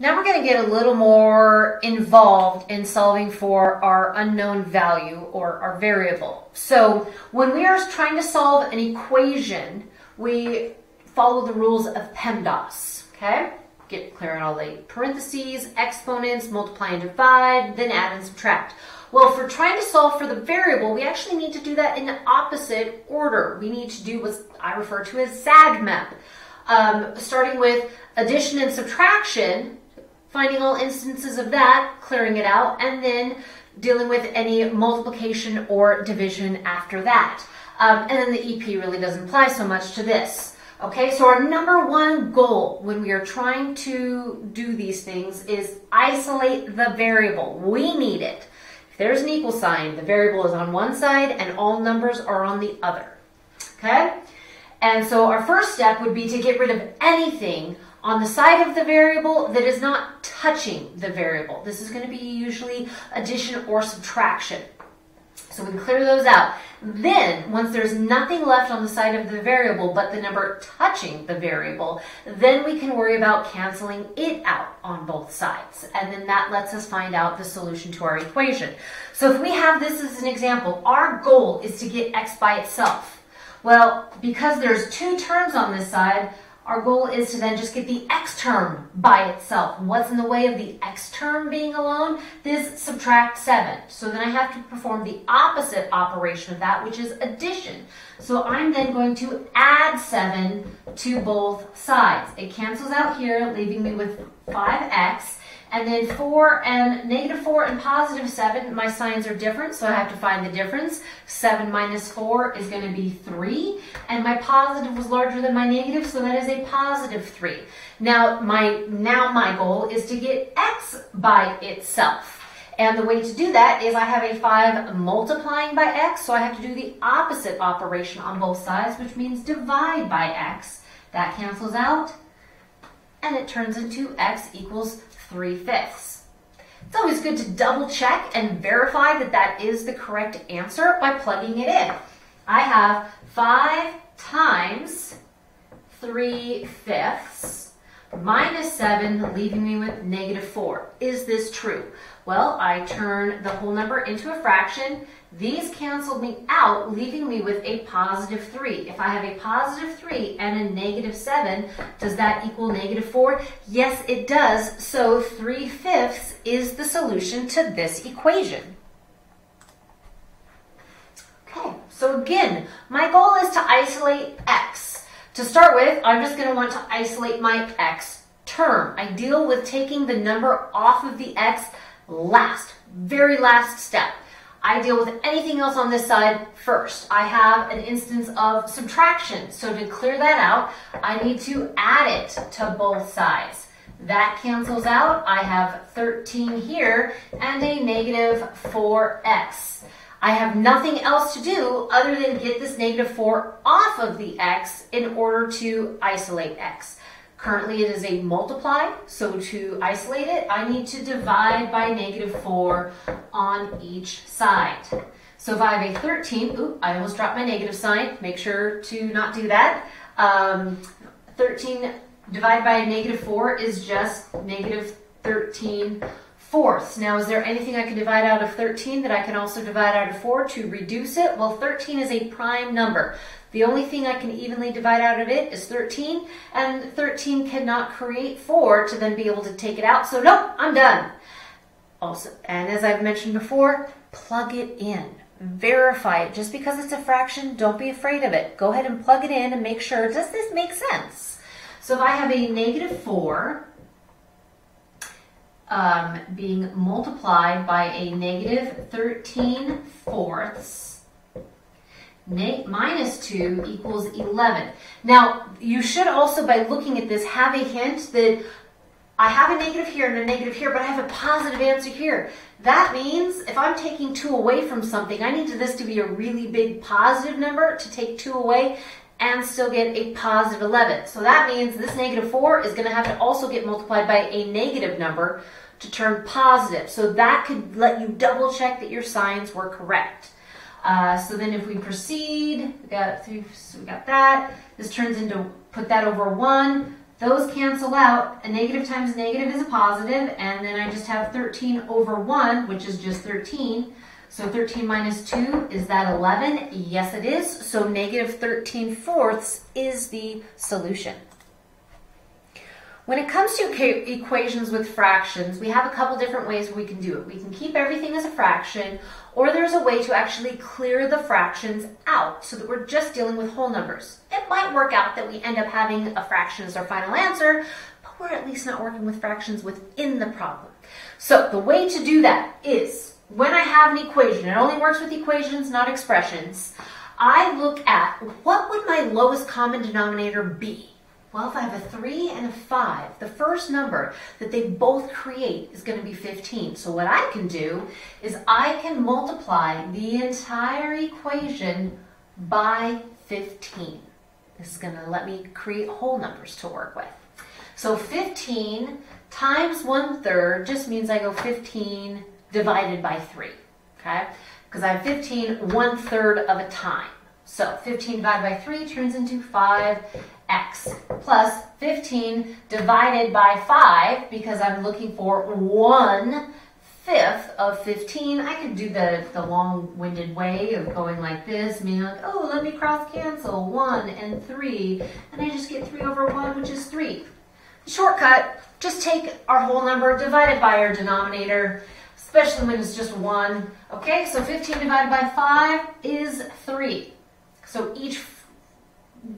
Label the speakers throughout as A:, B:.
A: Now we're going to get a little more involved in solving for our unknown value or our variable. So when we are trying to solve an equation, we follow the rules of PEMDAS, okay? Get clear on all the parentheses, exponents, multiply and divide, then add and subtract. Well, if we're trying to solve for the variable, we actually need to do that in the opposite order. We need to do what I refer to as SADMEP. Um, starting with addition and subtraction, finding all instances of that, clearing it out, and then dealing with any multiplication or division after that. Um, and then the EP really doesn't apply so much to this. Okay, so our number one goal when we are trying to do these things is isolate the variable. We need it. If there's an equal sign, the variable is on one side and all numbers are on the other. Okay? And so our first step would be to get rid of anything on the side of the variable that is not touching the variable. This is going to be usually addition or subtraction. So we clear those out. Then, once there's nothing left on the side of the variable but the number touching the variable, then we can worry about canceling it out on both sides. And then that lets us find out the solution to our equation. So if we have this as an example, our goal is to get x by itself. Well, because there's two terms on this side, our goal is to then just get the x term by itself. What's in the way of the x term being alone? This subtract 7. So then I have to perform the opposite operation of that, which is addition. So I'm then going to add 7 to both sides. It cancels out here, leaving me with 5x. And then 4 and negative 4 and positive 7, my signs are different, so I have to find the difference. 7 minus 4 is going to be 3, and my positive was larger than my negative, so that is a positive 3. Now my, now my goal is to get x by itself. And the way to do that is I have a 5 multiplying by x, so I have to do the opposite operation on both sides, which means divide by x. That cancels out, and it turns into x equals 3 fifths. It's always good to double check and verify that that is the correct answer by plugging it in. I have 5 times 3 fifths minus 7, leaving me with negative 4. Is this true? Well, I turn the whole number into a fraction. These cancel me out, leaving me with a positive 3. If I have a positive 3 and a negative 7, does that equal negative 4? Yes, it does. So 3 fifths is the solution to this equation. Okay, so again, my goal is to isolate x. To start with, I'm just going to want to isolate my x term. I deal with taking the number off of the x last, very last step. I deal with anything else on this side first. I have an instance of subtraction. So to clear that out, I need to add it to both sides. That cancels out. I have 13 here and a negative 4x. I have nothing else to do other than get this negative 4 off of the x in order to isolate x. Currently it is a multiply, so to isolate it, I need to divide by negative 4 on each side. So if I have a 13, oop, I almost dropped my negative sign, make sure to not do that. Um, 13 divided by negative 4 is just negative 13 Now, is there anything I can divide out of 13 that I can also divide out of 4 to reduce it? Well, 13 is a prime number. The only thing I can evenly divide out of it is 13, and 13 cannot create 4 to then be able to take it out. So nope, I'm done. Also, and as I've mentioned before, plug it in. Verify it. Just because it's a fraction, don't be afraid of it. Go ahead and plug it in and make sure, does this make sense? So if I have a negative 4 um, being multiplied by a negative 13 fourths, minus 2 equals 11. Now, you should also, by looking at this, have a hint that I have a negative here and a negative here, but I have a positive answer here. That means if I'm taking 2 away from something, I need this to be a really big positive number to take 2 away and still get a positive 11. So that means this negative 4 is going to have to also get multiplied by a negative number to turn positive. So that could let you double check that your signs were correct. Uh, so then if we proceed, we got three, so we got that. This turns into, put that over one, those cancel out. A negative times negative is a positive, and then I just have 13 over 1, which is just 13. So 13 minus 2, is that 11? Yes, it is. So negative 13 fourths is the solution. When it comes to equations with fractions, we have a couple different ways we can do it. We can keep everything as a fraction, or there's a way to actually clear the fractions out so that we're just dealing with whole numbers. It might work out that we end up having a fraction as our final answer, but we're at least not working with fractions within the problem. So the way to do that is when I have an equation, it only works with equations, not expressions, I look at what would my lowest common denominator be? Well, if I have a 3 and a 5, the first number that they both create is going to be 15. So what I can do is I can multiply the entire equation by 15. This is going to let me create whole numbers to work with. So 15 times 1 third just means I go 15 divided by 3, okay? Because I have 15 one third of a time. So 15 divided by 3 turns into 5x plus 15 divided by 5 because I'm looking for 1 fifth of 15. I could do the, the long-winded way of going like this, meaning like, oh, let me cross cancel 1 and 3, and I just get 3 over 1, which is 3. Shortcut, just take our whole number, divide it by our denominator, especially when it's just 1. Okay, so 15 divided by 5 is 3. So each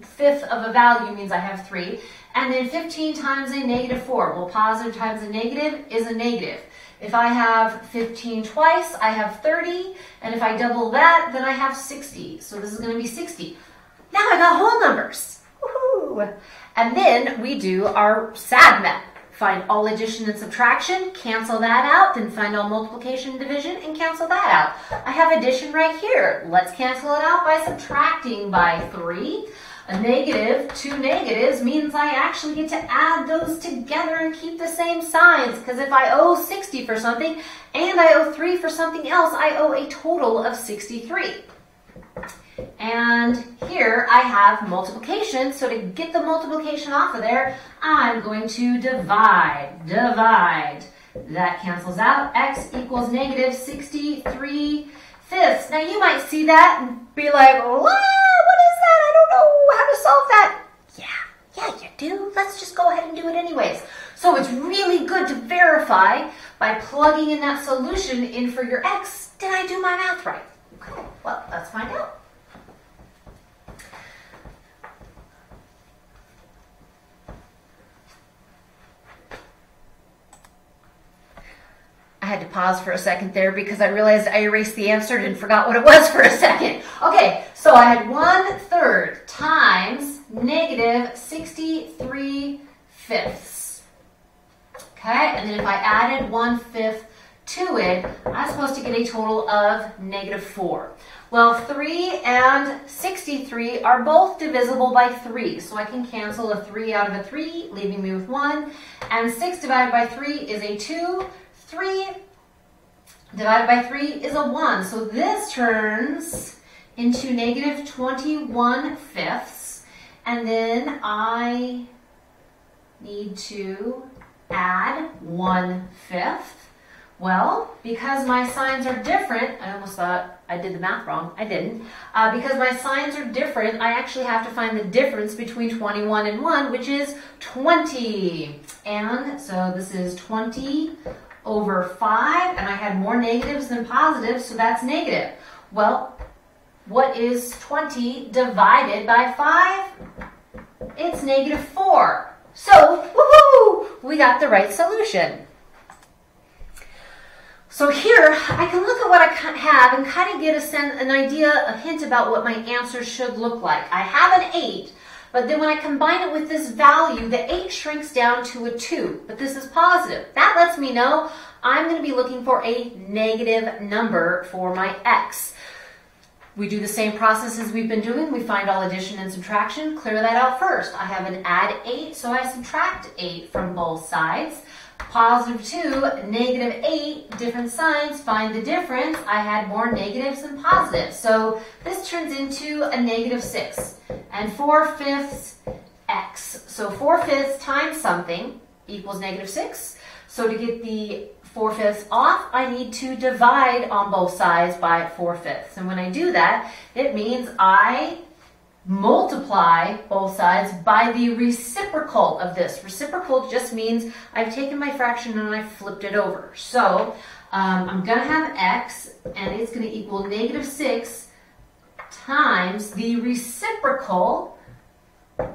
A: fifth of a value means I have 3. And then 15 times a negative 4. Well, positive times a negative is a negative. If I have 15 twice, I have 30. And if I double that, then I have 60. So this is going to be 60. Now I got whole numbers. And then we do our SAD method. Find all addition and subtraction, cancel that out, then find all multiplication and division and cancel that out. I have addition right here. Let's cancel it out by subtracting by 3. A negative, two negatives, means I actually get to add those together and keep the same signs. Because if I owe 60 for something and I owe 3 for something else, I owe a total of 63. And here I have multiplication. So to get the multiplication off of there, I'm going to divide. Divide. That cancels out. X equals negative 63 fifths. Now you might see that and be like, what? What is that? I don't know how to solve that. Yeah, yeah, you do. Let's just go ahead and do it anyways. So it's really good to verify by plugging in that solution in for your X. Did I do my math right? Okay, well, let's find out. I had to pause for a second there because I realized I erased the answer and forgot what it was for a second. Okay, so I had one third times negative 63 fifths. Okay, and then if I added one fifth to it, I'm supposed to get a total of negative 4. Well, 3 and 63 are both divisible by 3, so I can cancel a 3 out of a 3, leaving me with 1. And 6 divided by 3 is a 2. 3 divided by 3 is a 1. So this turns into negative 21 fifths. And then I need to add 1 fifth. Well, because my signs are different, I almost thought I did the math wrong. I didn't. Uh, because my signs are different, I actually have to find the difference between 21 and 1, which is 20. And so this is 20 over 5, and I had more negatives than positives, so that's negative. Well, what is 20 divided by 5? It's negative 4. So, woohoo! We got the right solution. So here, I can look at what I have and kind of get a sense, an idea, a hint about what my answer should look like. I have an 8, but then when I combine it with this value, the 8 shrinks down to a 2, but this is positive. That lets me know I'm going to be looking for a negative number for my x. We do the same process as we've been doing. We find all addition and subtraction. Clear that out first. I have an add 8, so I subtract 8 from both sides. Positive 2, negative 8, different signs, find the difference. I had more negatives than positives. So this turns into a negative 6. And 4 fifths x. So 4 fifths times something equals negative 6. So to get the 4 fifths off, I need to divide on both sides by 4 fifths. And when I do that, it means I multiply both sides by the reciprocal of this. Reciprocal just means I've taken my fraction and I've flipped it over. So um, I'm going to have x, and it's going to equal negative 6 times the reciprocal,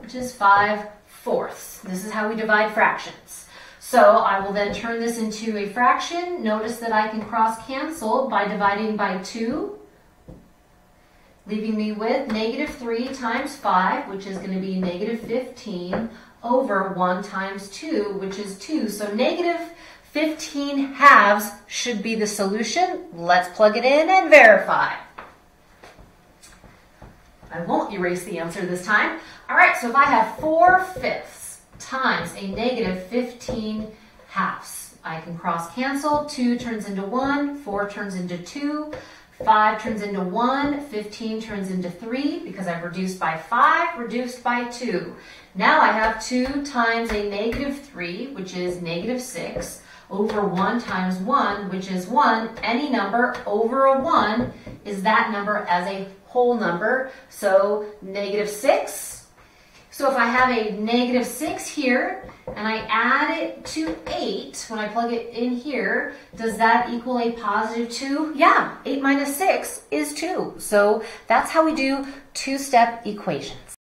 A: which is 5 fourths. This is how we divide fractions. So I will then turn this into a fraction. Notice that I can cross cancel by dividing by 2, leaving me with negative 3 times 5, which is going to be negative 15, over 1 times 2, which is 2. So negative 15 halves should be the solution. Let's plug it in and verify. I won't erase the answer this time. All right, so if I have 4 fifths times a negative 15 halves, I can cross cancel. 2 turns into 1, 4 turns into 2, 5 turns into 1, 15 turns into 3 because I've reduced by 5, reduced by 2. Now I have 2 times a negative 3, which is negative 6, over 1 times 1, which is 1. Any number over a 1 is that number as a whole number. So negative 6. So if I have a negative 6 here, and I add it to 8, when I plug it in here, does that equal a positive 2? Yeah, 8 minus 6 is 2. So that's how we do two-step equations.